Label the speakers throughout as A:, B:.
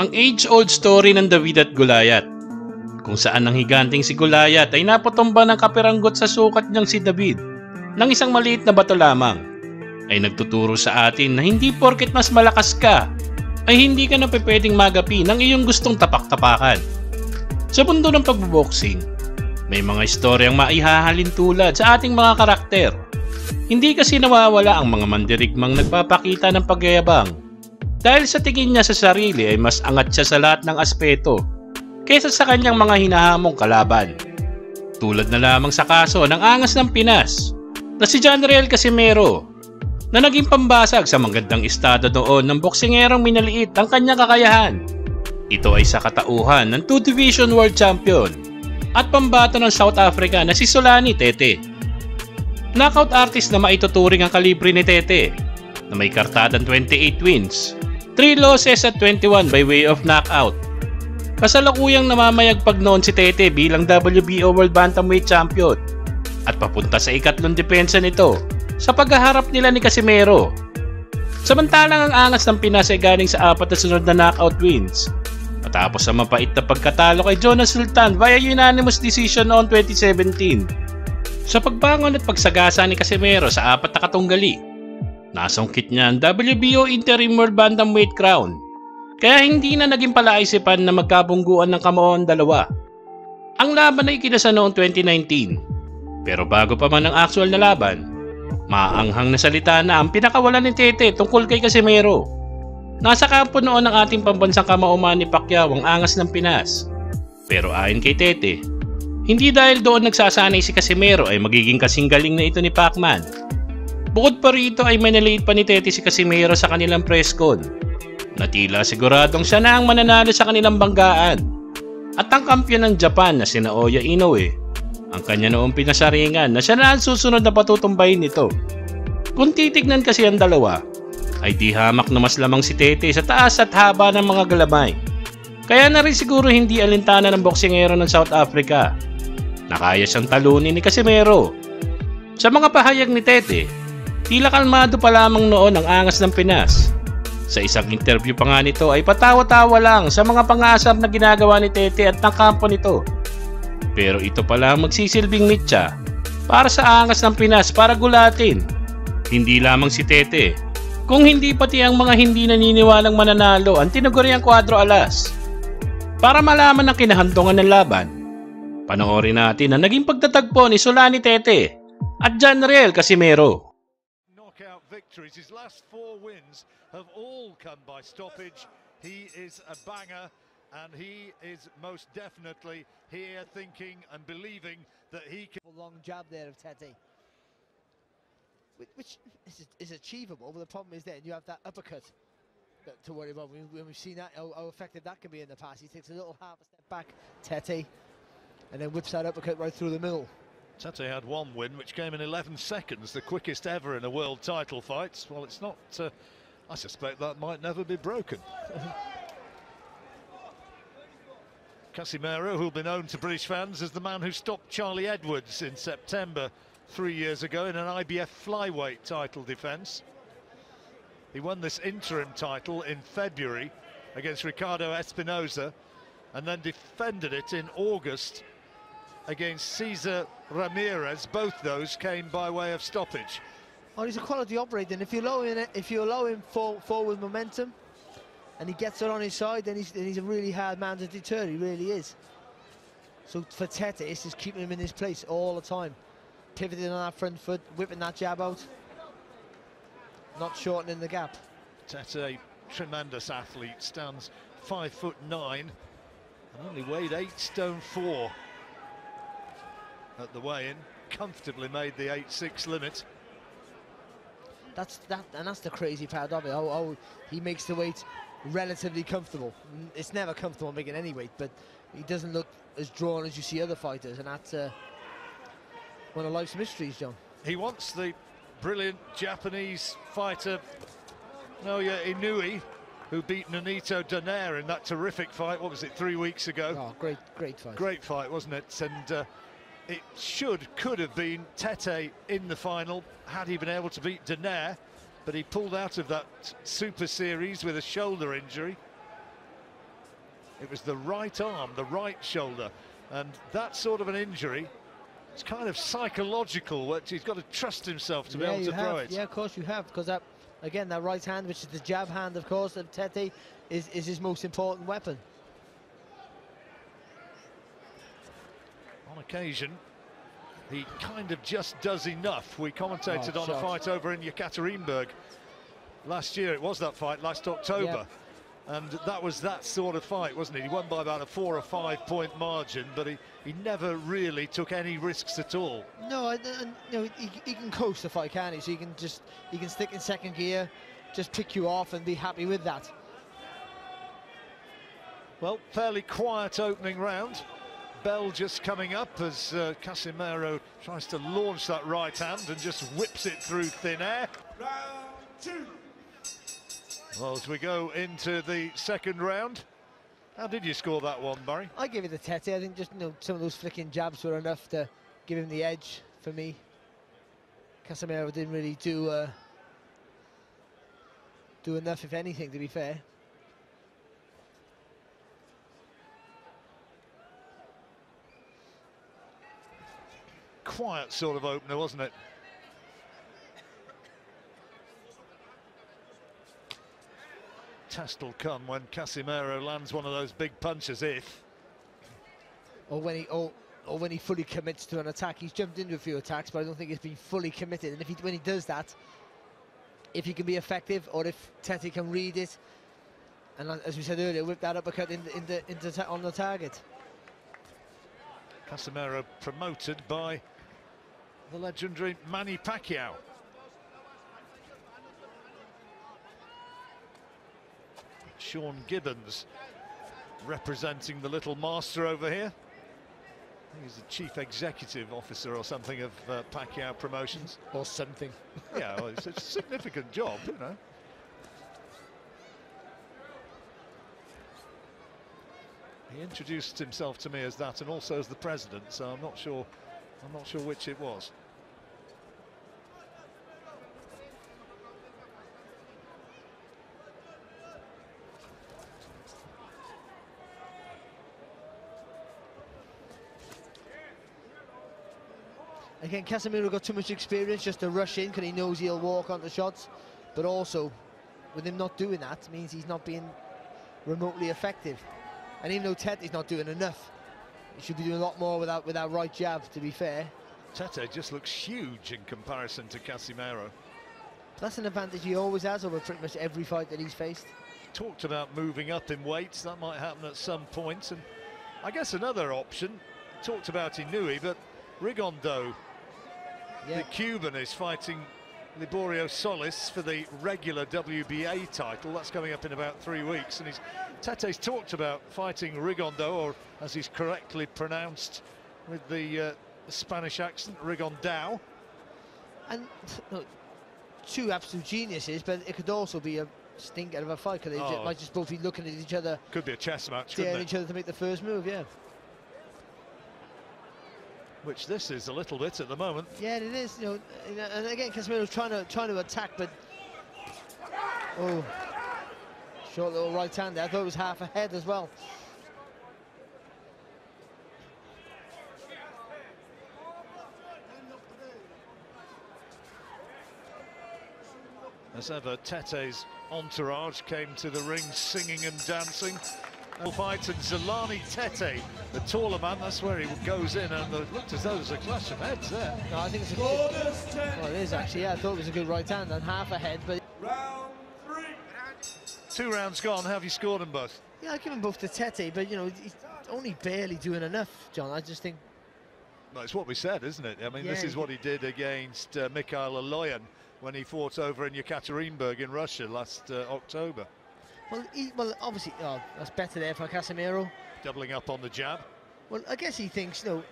A: Ang age-old story ng David at Goliath, kung saan ang higanting si Goliath ay napatumba ng kapiranggot sa sukat niyang si David ng isang maliit na bato lamang, ay nagtuturo sa atin na hindi porket mas malakas ka, ay hindi ka na pwedeng magapi ng iyong gustong tapak-tapakan. Sa mundo ng pagboboxing, may mga istoryang maihahalin tulad sa ating mga karakter. Hindi kasi nawawala ang mga mandirigmang nagpapakita ng pagyayabang dahil sa tingin niya sa sarili ay mas angat siya sa lahat ng aspeto kaysa sa kanyang mga hinahamong kalaban. Tulad na lamang sa kaso ng angas ng Pinas na si John Real Casimero na naging pambasag sa magandang estado noon ng boksingerong minaliit ang kanyang kakayahan. Ito ay sa katauhan ng 2 Division World Champion at pambato ng South Africa na si Solani Tete. Knockout artist na maituturing ang kalibre ni Tete na may kartadang 28 wins, 3 losses at 21 by way of knockout. Kasalukuyang namamayagpag noon si Tete bilang WBO World Bantamweight Champion at papunta sa ikatlong depensa nito sa paghaharap nila ni Casimero. Samantalang ang angas ng Pinas ay galing sa apat na sunod na knockout wins matapos ang mapait na pagkatalo kay Jonas Sultan via unanimous decision noong 2017. Sa pagbangon at pagsagasa ni Casimero sa apat na katunggali, nasungkit niya ang WBO Interim World Bantamweight Crown. Kaya hindi na naging palaisipan na magkabungguan ng kamao ang dalawa. Ang laban ay kinasa noong 2019. Pero bago pa man ang actual na laban, maanghang na salita na ang pinakawalan ni Tete tungkol kay Casimero. Nasa kampo noon ng ating pambansang kamao ni Pacquiao ang angas ng Pinas. Pero ayon kay Tete, hindi dahil doon nagsasanay si Casimero ay magiging kasing galing na ito ni Pacman. Bukod pa rito ay manaliit pa ni Tete si Casimero sa kanilang press con. Natila siguradong siya na ang mananalo sa kanilang banggaan. At ang kampiyon ng Japan na si Naoya Inoue, ang kanya noong pinasaringan na siya na ang susunod na patutumbayin nito. Kung titignan kasi ang dalawa, ay di hamak na mas lamang si Tete sa taas at haba ng mga galamay. Kaya na rin siguro hindi alintana ng boksingero ng South Africa Nakaya siyang talunin ni Casimero. Sa mga pahayag ni Tete, tila kalmado pa lamang noon ang angas ng Pinas. Sa isang interview pa nga nito ay patawa-tawa lang sa mga pangasar na ginagawa ni Tete at ng kampo nito. Pero ito pala magsisilbing mitya para sa angas ng Pinas para gulatin. Hindi lamang si Tete, kung hindi pati ang mga hindi naniniwalang mananalo ang tinuguriang kwadro alas. Para malaman ang kinahandungan ng laban, Panoorin natin ang naging pagtatagpo ni Solani Tete at John Riel Casimero.
B: Victories. His last four wins have all come by stoppage. He is a banger and he is most definitely here thinking and believing that he can...
C: Long jab there of Tete. Which is, is achievable, but the problem is then you have that uppercut to worry about. When we've seen that, how, how effective that can be in the past. He takes a little half a step back, Tete, and then whips that uppercut right through the middle.
B: Tete had one win, which came in 11 seconds, the quickest ever in a world title fight. Well, it's not. Uh, I suspect that might never be broken. Casimero, who'll be known to British fans as the man who stopped Charlie Edwards in September three years ago in an IBF flyweight title defence. He won this interim title in February against Ricardo Espinoza and then defended it in August against Cesar Ramirez. Both those came by way of stoppage.
C: Oh, he's a quality operator, and if you allow him, if you allow him for, forward momentum, and he gets it on his side, then he's, then he's a really hard man to deter. He really is. So for Tete, it's just keeping him in his place all the time, pivoting on that front foot, whipping that jab out, not shortening the gap.
B: Tete, a tremendous athlete, stands five foot nine, and only weighed eight stone four at the weigh-in, comfortably made the 8-6 limit.
C: That's that, and that's the crazy part of it. Oh, oh, he makes the weight relatively comfortable. It's never comfortable making any weight, but he doesn't look as drawn as you see other fighters, and that's uh, one of life's mysteries, John.
B: He wants the brilliant Japanese fighter Naoya Inoue, who beat Nonito Donaire in that terrific fight. What was it, three weeks ago?
C: Oh, great, great fight.
B: Great fight, wasn't it? And uh, it should, could have been Tete in the final had he been able to beat Donaire, but he pulled out of that Super Series with a shoulder injury. It was the right arm, the right shoulder. And that sort of an injury, it's kind of psychological, which he's got to trust himself to
C: yeah,
B: be able to
C: have.
B: throw it.
C: Yeah, of course you have, because that, again, that right hand, which is the jab hand, of course, of Tete, is, is his most important weapon.
B: On occasion, he kind of just does enough. We commentated
C: Oh,
B: on a fight over in Yekaterinburg last year. It was that fight last October. And that was that sort of fight, wasn't it? He won by about a four or five point margin, but he, he never really took any risks at all.
C: No, I, I, you know, he, he can coast the fight, can he? So he can just, he can stick in second gear, just pick you off and be happy with that.
B: Well, fairly quiet opening round. Bell just coming up as uh, Casimero tries to launch that right hand and just whips it through thin air. Well, as we go into the second round, how did you score that one, Barry?
C: I give it to Tete. I think just you know some of those flicking jabs were enough to give him the edge for me. Casimero didn't really do uh, do enough, if anything, to be fair.
B: Quiet sort of opener, wasn't it? Test will come when Casimero lands one of those big punches, if.
C: Or when he or, or when he fully commits to an attack. He's jumped into a few attacks, but I don't think he's been fully committed. And if he when he does that, if he can be effective, or if Tete can read it, and as we said earlier, whip that uppercut in the, in the, on the target.
B: Casimero promoted by the legendary Manny Pacquiao. Sean Gibbons representing the little master over here. He's the chief executive officer or something of uh, Pacquiao Promotions.
C: Or something.
B: yeah, well, it's a significant job, you know. He introduced himself to me as that and also as the president, so I'm not sure I'm not sure which it was.
C: Again, Casimero got too much experience just to rush in because he knows he'll walk on the shots. But also, with him not doing that, means he's not being remotely effective. And even though Tete's not doing enough, he should be doing a lot more without with that right jab, to be fair.
B: Tete just looks huge in comparison to Casimero.
C: That's an advantage he always has over pretty much every fight that he's faced.
B: Talked about moving up in weights, that might happen at some point. And I guess another option, talked about Inoue, but Rigondeaux,
C: Yeah.
B: the Cuban, is fighting Liborio Solis for the regular WBA title. That's coming up in about three weeks. And he's, Tete's talked about fighting Rigondeaux, or as he's correctly pronounced with the uh, Spanish accent, Rigondao.
C: And look, two absolute geniuses, but it could also be a stinker of a fight because they
B: Oh.
C: might just both be looking at each other,
B: Could be a chess match, couldn't it?
C: each other to make the first move, yeah.
B: Which this is a little bit at the moment.
C: Yeah, it is. You know, and, uh, again, Casimero's trying to trying to attack, but oh, short little right hand there. I thought it was half a head as well.
B: As ever, Tete's entourage came to the ring singing and dancing. All fight and Zolani Tete, the taller man, that's where he goes in, and it looked as though there's a clash of heads there.
C: No, I think it's a good. Well, it is actually. Yeah, I thought it was a good right hand and half a head, but Round three.
B: Two rounds gone, have you scored them both?
C: yeah, I give them both to Tete, but you know, he's only barely doing enough, John. I just think
B: Well, it's what we said, isn't it? I mean, this is what he did against uh, Mikhail Aloyan when he fought over in Yekaterinburg in Russia last uh, October,
C: Well, he, well, obviously, oh, that's better there for Casimero.
B: doubling up on the jab.
C: Well, I guess he thinks, you know,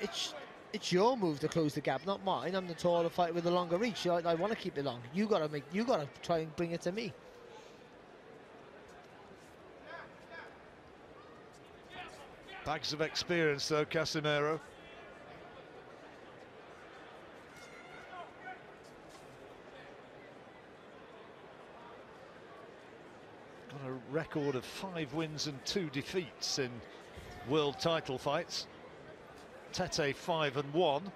C: it's it's your move to close the gap, not mine. I'm the taller fighter with the longer reach. I, I want to keep it long. You gotta make, you gotta try and bring it to me.
B: Bags of experience, though, Casimero. Record of five wins and two defeats in world title fights. Tete five and one.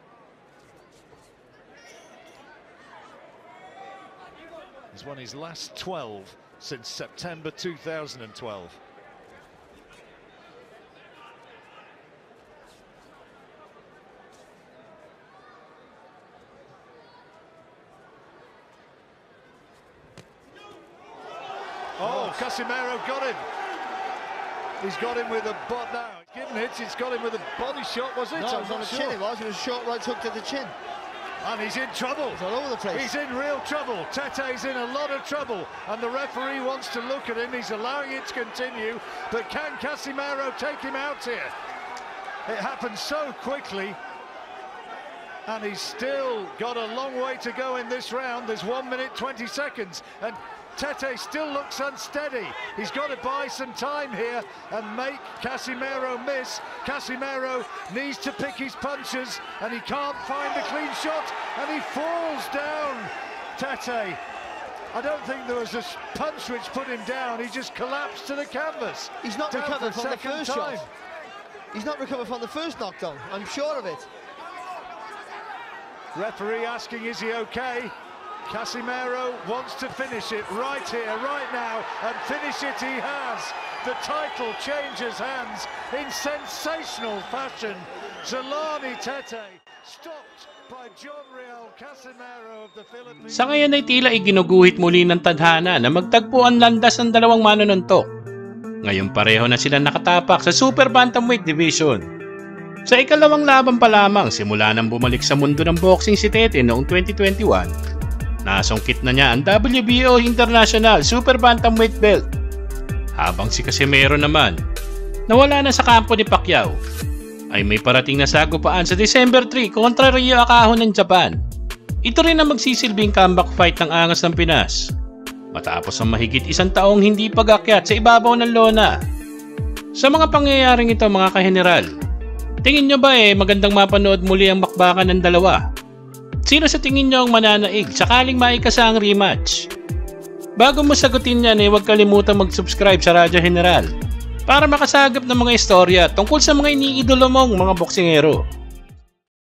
B: He's won his last 12 since September 2012. Casimero got him. He's got him with a butt now. Given it, he's got him with a body shot, was it?
C: No, it was on the
B: sure.
C: chin. It was. It was a short right hook to the chin.
B: And he's in trouble.
C: It's all over the place.
B: He's in real trouble. Tete's in a lot of trouble, and the referee wants to look at him. He's allowing it to continue, but can Casimero take him out here? It happened so quickly, and he's still got a long way to go in this round. There's one minute 20 seconds, and Tete still looks unsteady. He's got to buy some time here and make Casimero miss. Casimero needs to pick his punches, and he can't find a clean shot, and he falls down. Tete. I don't think there was a punch which put him down. He just collapsed to the canvas.
C: He's not recovered from the first
B: time.
C: shot. He's not recovered from the first knockdown. I'm sure of it.
B: Referee asking, is he okay? Casimiro wants to finish it right here, right now, and finish it he has. The title changes hands in sensational fashion. Zolani Tete stopped by John Real Casimiro of the Philippines.
A: Sa ngayon ay tila iginuguhit muli ng tadhana na magtagpo landas ng dalawang manununtok. Ngayon pareho na sila nakatapak sa Super Bantamweight Division. Sa ikalawang laban pa lamang simula nang bumalik sa mundo ng boxing si Tete noong 2021, nasungkit na niya ang WBO International Super Bantamweight Belt. Habang si Casimero naman, nawala na sa kampo ni Pacquiao, ay may parating na sagupaan sa December 3 kontra Rio Akaho ng Japan. Ito rin ang magsisilbing comeback fight ng angas ng Pinas. Matapos ang mahigit isang taong hindi pag-akyat sa ibabaw ng lona. Sa mga pangyayaring ito mga kaheneral, tingin nyo ba eh magandang mapanood muli ang bakbakan ng dalawa? Sino sa tingin nyo ang mananaig sakaling maikasa ang rematch? Bago mo sagutin yan eh huwag kalimutang mag-subscribe sa Radyo General para makasagap ng mga istorya tungkol sa mga iniidolo mong mga boksingero.